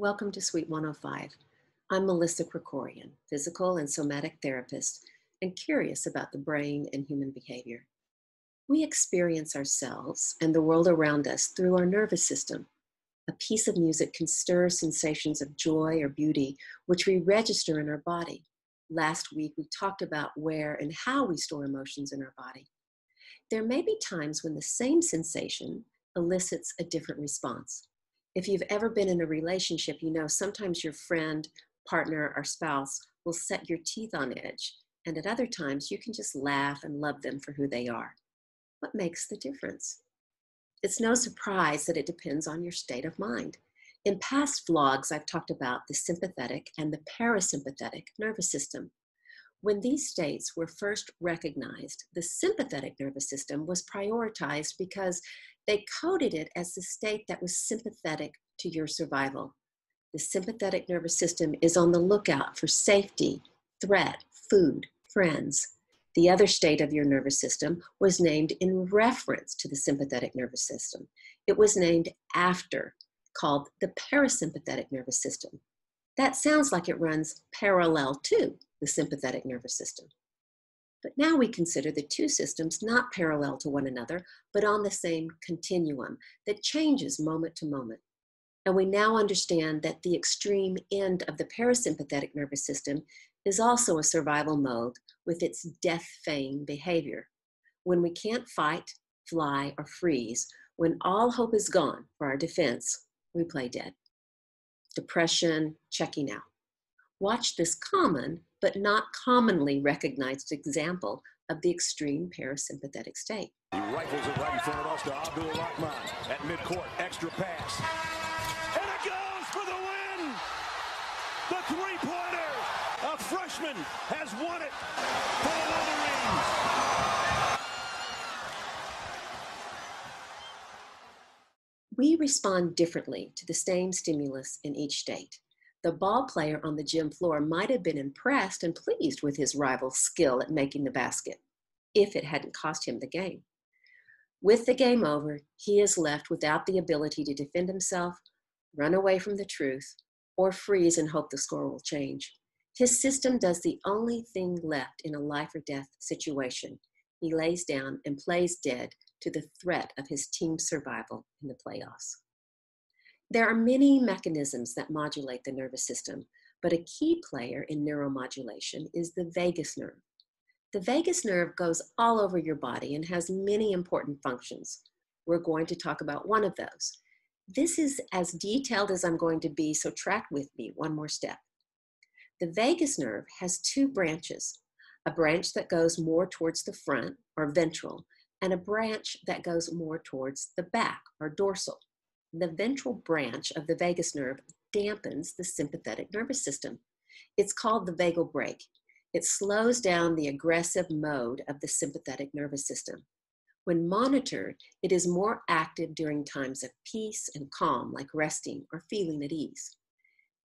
Welcome to Suite 105. I'm Melissa Krikorian, physical and somatic therapist, and curious about the brain and human behavior. We experience ourselves and the world around us through our nervous system. A piece of music can stir sensations of joy or beauty, which we register in our body. Last week, we talked about where and how we store emotions in our body. There may be times when the same sensation elicits a different response if you've ever been in a relationship, you know sometimes your friend, partner, or spouse will set your teeth on edge, and at other times you can just laugh and love them for who they are. What makes the difference? It's no surprise that it depends on your state of mind. In past vlogs, I've talked about the sympathetic and the parasympathetic nervous system. When these states were first recognized, the sympathetic nervous system was prioritized because they coded it as the state that was sympathetic to your survival. The sympathetic nervous system is on the lookout for safety, threat, food, friends. The other state of your nervous system was named in reference to the sympathetic nervous system. It was named after, called the parasympathetic nervous system. That sounds like it runs parallel to the sympathetic nervous system. But now we consider the two systems not parallel to one another, but on the same continuum that changes moment to moment. And we now understand that the extreme end of the parasympathetic nervous system is also a survival mode with its death feign behavior. When we can't fight, fly, or freeze, when all hope is gone for our defense, we play dead. Depression, checking out. Watch this common but not commonly recognized example of the extreme parasympathetic state. He rifles it right in front of us to Abdur-Rahkman at midcourt. Extra pass. And it goes for the win! The three-pointer! A freshman has won it for the Wolverines! We respond differently to the same stimulus in each state the ball player on the gym floor might have been impressed and pleased with his rival's skill at making the basket, if it hadn't cost him the game. With the game over, he is left without the ability to defend himself, run away from the truth, or freeze and hope the score will change. His system does the only thing left in a life or death situation. He lays down and plays dead to the threat of his team's survival in the playoffs. There are many mechanisms that modulate the nervous system, but a key player in neuromodulation is the vagus nerve. The vagus nerve goes all over your body and has many important functions. We're going to talk about one of those. This is as detailed as I'm going to be, so track with me one more step. The vagus nerve has two branches a branch that goes more towards the front or ventral, and a branch that goes more towards the back or dorsal the ventral branch of the vagus nerve dampens the sympathetic nervous system. It's called the vagal brake. It slows down the aggressive mode of the sympathetic nervous system. When monitored, it is more active during times of peace and calm, like resting or feeling at ease.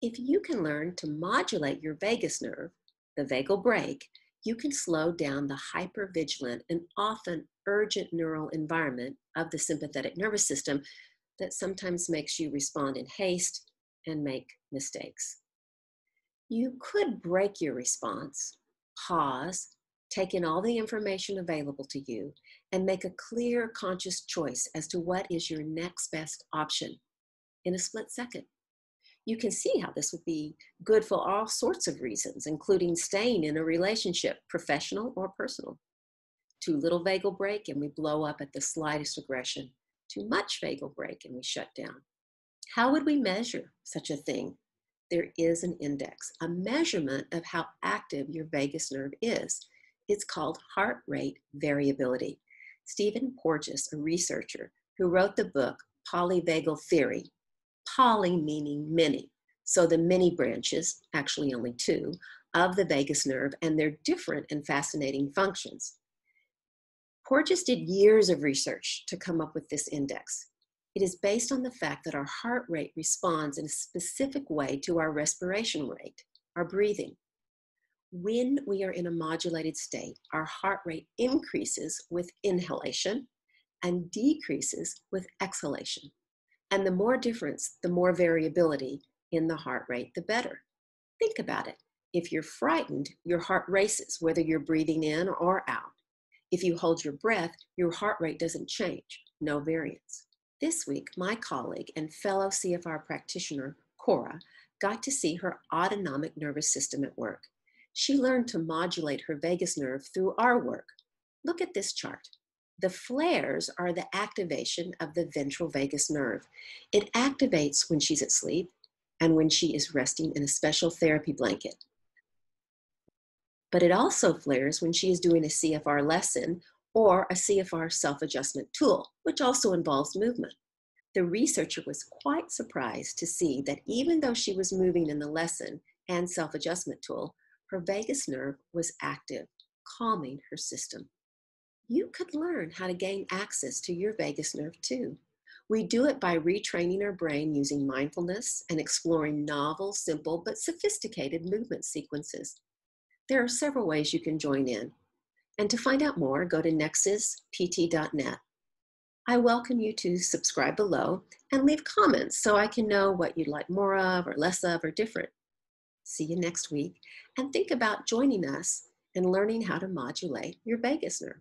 If you can learn to modulate your vagus nerve, the vagal brake, you can slow down the hypervigilant and often urgent neural environment of the sympathetic nervous system that sometimes makes you respond in haste and make mistakes. You could break your response, pause, take in all the information available to you, and make a clear, conscious choice as to what is your next best option in a split second. You can see how this would be good for all sorts of reasons, including staying in a relationship, professional or personal. Too little vagal brake, and we blow up at the slightest aggression too much vagal brake and we shut down. How would we measure such a thing? There is an index, a measurement of how active your vagus nerve is. It's called heart rate variability. Stephen Porges, a researcher who wrote the book Polyvagal Theory, poly meaning many, so the many branches, actually only two, of the vagus nerve and their different and fascinating functions. Porges did years of research to come up with this index. It is based on the fact that our heart rate responds in a specific way to our respiration rate, our breathing. When we are in a modulated state, our heart rate increases with inhalation and decreases with exhalation. And the more difference, the more variability, in the heart rate, the better. Think about it. If you're frightened, your heart races, whether you're breathing in or out. If you hold your breath, your heart rate doesn't change, no variance. This week, my colleague and fellow CFR practitioner, Cora, got to see her autonomic nervous system at work. She learned to modulate her vagus nerve through our work. Look at this chart. The flares are the activation of the ventral vagus nerve. It activates when she's asleep and when she is resting in a special therapy blanket. But it also flares when she is doing a CFR lesson or a CFR self adjustment tool, which also involves movement. The researcher was quite surprised to see that even though she was moving in the lesson and self adjustment tool, her vagus nerve was active, calming her system. You could learn how to gain access to your vagus nerve too. We do it by retraining our brain using mindfulness and exploring novel, simple, but sophisticated movement sequences. There are several ways you can join in. And to find out more, go to nexuspt.net. I welcome you to subscribe below and leave comments so I can know what you'd like more of or less of or different. See you next week and think about joining us and learning how to modulate your vagus nerve.